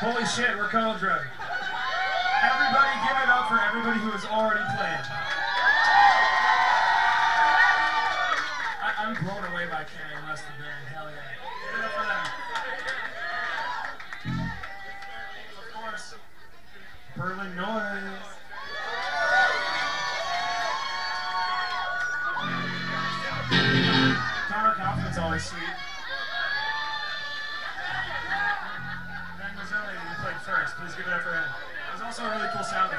Holy shit, we're. Everybody give it up for everybody who has already played. I, I'm blown away by Carrie and Rusty Band. Hell yeah. Give it up for them. Of course. Berlin Noise. Connor Kaufman's always sweet. Please give it up for him. Was also a really cool sound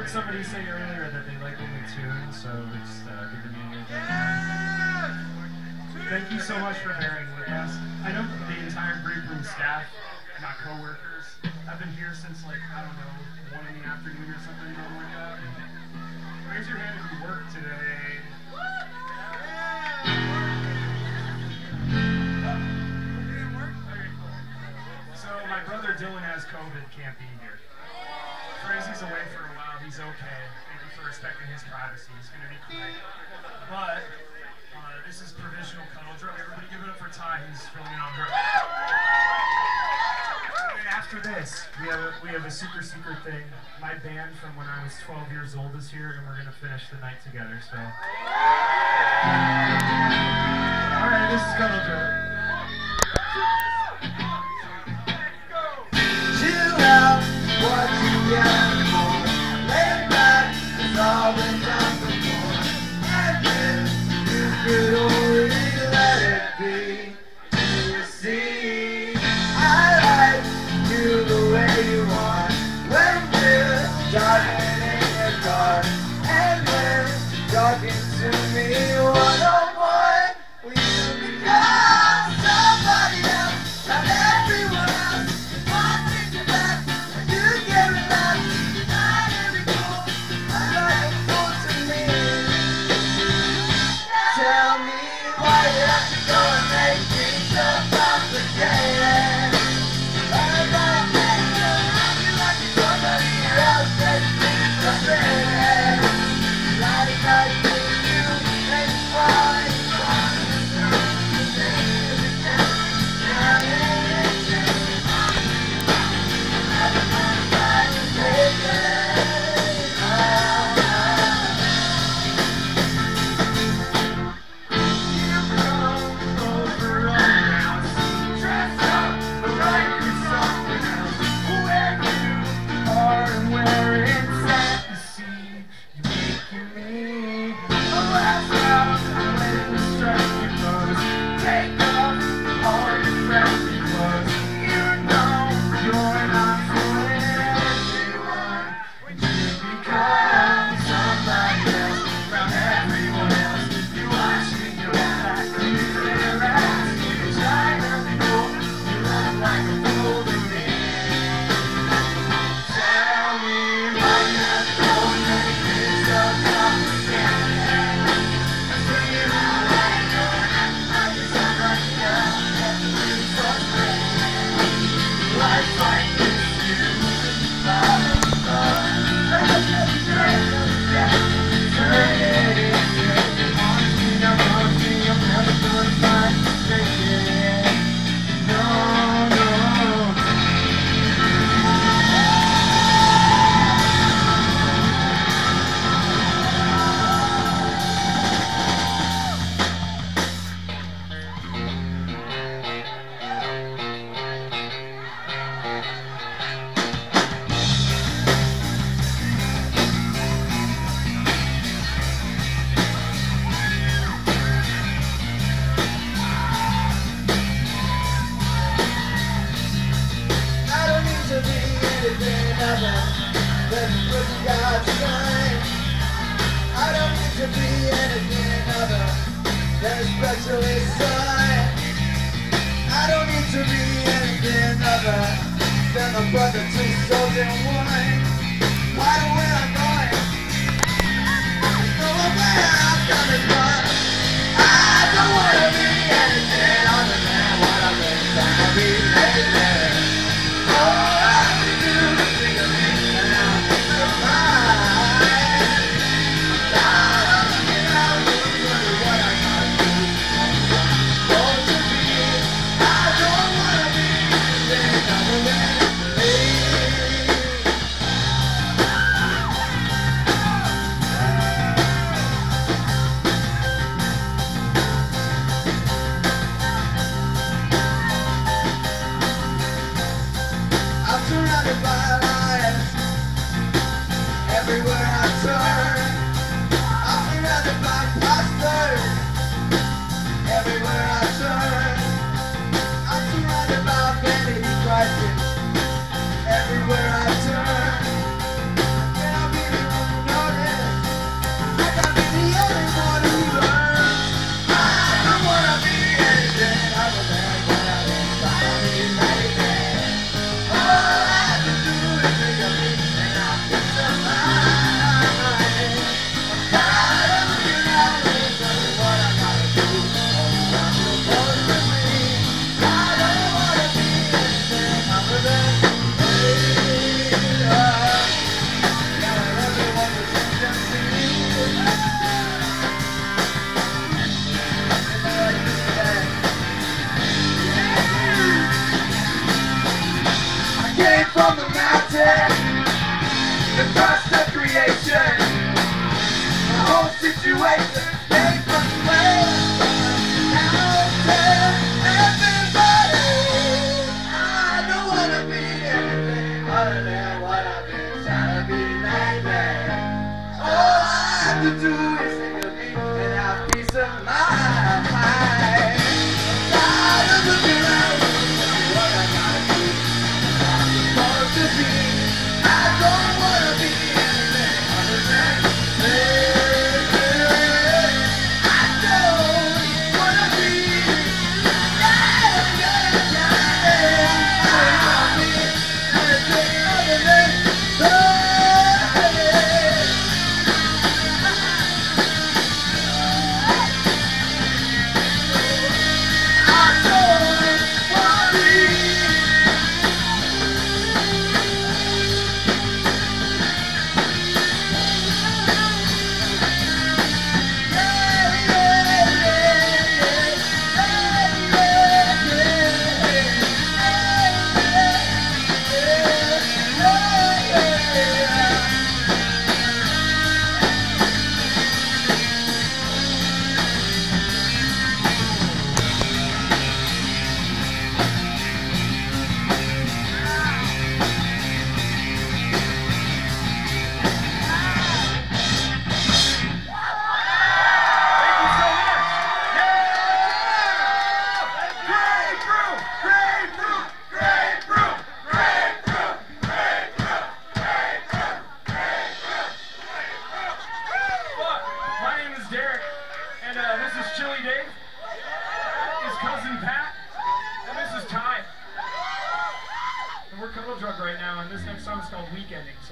heard somebody say earlier that they like when we tune, so we're just uh, giving you a Thank you so much for bearing with us. I know the entire Grape Room staff, my coworkers, I've been here since like, I don't know, one in the afternoon or something, like that. Raise your hand if you work today. So my brother Dylan has COVID, can't be here. Crazy's away for a while. He's okay. Thank you for respecting his privacy. He's gonna be great. But this is provisional cuddledrug. Everybody give it up for Ty, who's filling in on drum. And after this, we have a, we have a super secret thing. My band from when I was 12 years old is here, and we're gonna finish the night together. So. All right, this is cuddledrug. situation.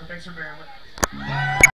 Thanks for bearing with us.